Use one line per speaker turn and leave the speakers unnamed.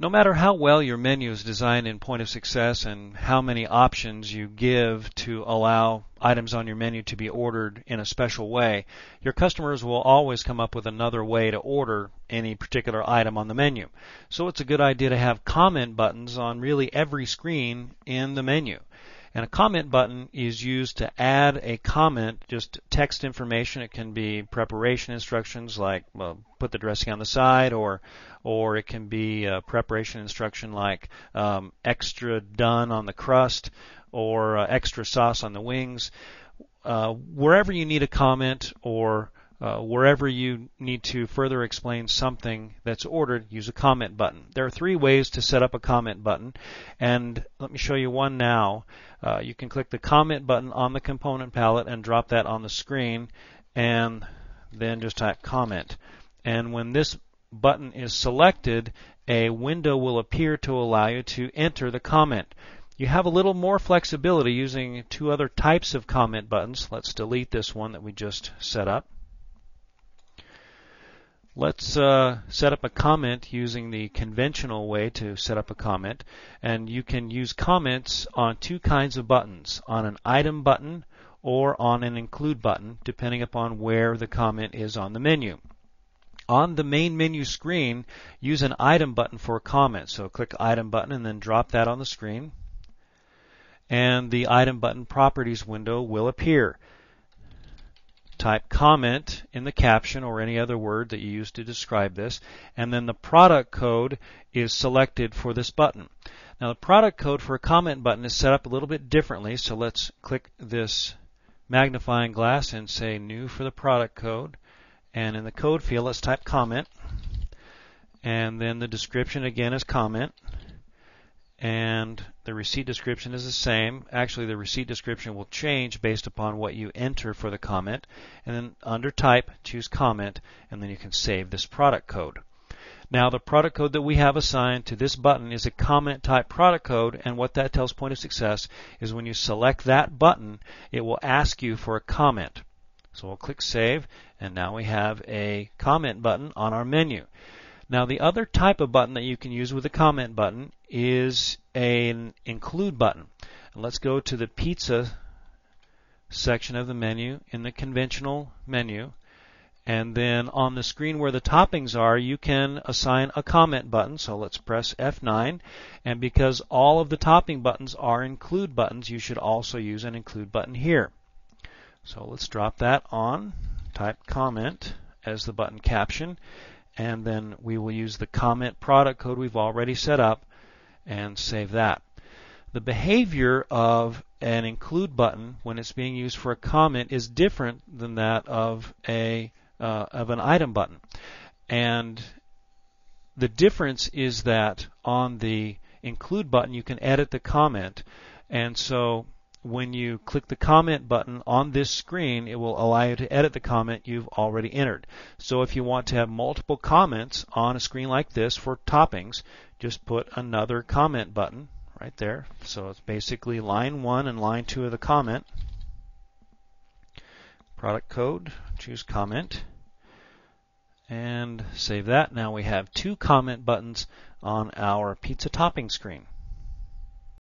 No matter how well your menu is designed in Point of Success and how many options you give to allow items on your menu to be ordered in a special way, your customers will always come up with another way to order any particular item on the menu. So it's a good idea to have comment buttons on really every screen in the menu. And a comment button is used to add a comment, just text information. It can be preparation instructions like well, put the dressing on the side, or or it can be a preparation instruction like um, extra done on the crust, or uh, extra sauce on the wings. Uh, wherever you need a comment or uh, wherever you need to further explain something that's ordered, use a comment button. There are three ways to set up a comment button, and let me show you one now. Uh, you can click the comment button on the component palette and drop that on the screen, and then just type comment. And when this button is selected, a window will appear to allow you to enter the comment. You have a little more flexibility using two other types of comment buttons. Let's delete this one that we just set up. Let's uh, set up a comment using the conventional way to set up a comment. And you can use comments on two kinds of buttons, on an item button or on an include button, depending upon where the comment is on the menu. On the main menu screen, use an item button for a comment. So click item button and then drop that on the screen. And the item button properties window will appear type comment in the caption or any other word that you use to describe this, and then the product code is selected for this button. Now the product code for a comment button is set up a little bit differently, so let's click this magnifying glass and say new for the product code. And in the code field, let's type comment. And then the description again is comment and the receipt description is the same. Actually, the receipt description will change based upon what you enter for the comment. And then under type, choose comment, and then you can save this product code. Now, the product code that we have assigned to this button is a comment type product code, and what that tells Point of Success is when you select that button, it will ask you for a comment. So we'll click Save, and now we have a comment button on our menu. Now the other type of button that you can use with a comment button is an include button. And let's go to the pizza section of the menu in the conventional menu. And then on the screen where the toppings are, you can assign a comment button. So let's press F9. And because all of the topping buttons are include buttons, you should also use an include button here. So let's drop that on. Type comment as the button caption and then we will use the comment product code we've already set up and save that. The behavior of an include button when it's being used for a comment is different than that of a uh, of an item button, and the difference is that on the include button you can edit the comment, and so when you click the comment button on this screen, it will allow you to edit the comment you've already entered. So if you want to have multiple comments on a screen like this for toppings, just put another comment button right there. So it's basically line 1 and line 2 of the comment. Product code, choose comment, and save that. Now we have two comment buttons on our pizza topping screen.